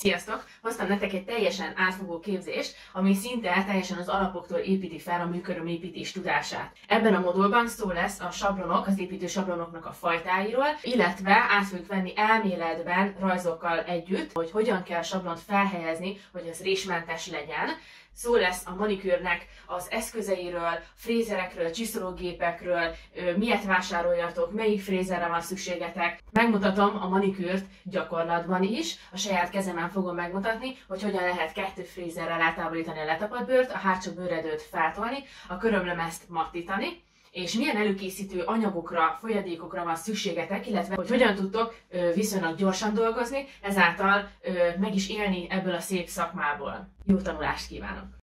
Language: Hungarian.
Sziasztok! Hoztam nektek egy teljesen átfogó képzést, ami szinte teljesen az alapoktól építi fel a műkörömépítés tudását. Ebben a modulban szó lesz a sablonok, az építő sablonoknak a fajtáiról, illetve át fogjuk venni elméletben rajzokkal együtt, hogy hogyan kell sablont felhelyezni, hogy az résmentes legyen, Szó lesz a manikűrnek az eszközeiről, frézerekről, csiszológépekről, miért vásároljatok, melyik frézerre van szükségetek. Megmutatom a manikűrt gyakorlatban is, a saját kezemen fogom megmutatni, hogy hogyan lehet kettő frézerrel eltávolítani a letapadt bőrt, a hátsó bőredőt feltolni, a körömlemezt mattítani, és milyen előkészítő anyagokra, folyadékokra van szükségetek, illetve hogy hogyan tudtok viszonylag gyorsan dolgozni, ezáltal meg is élni ebből a szép szakmából. Jó tanulást kívánok!